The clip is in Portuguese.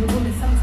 Eu vou começamos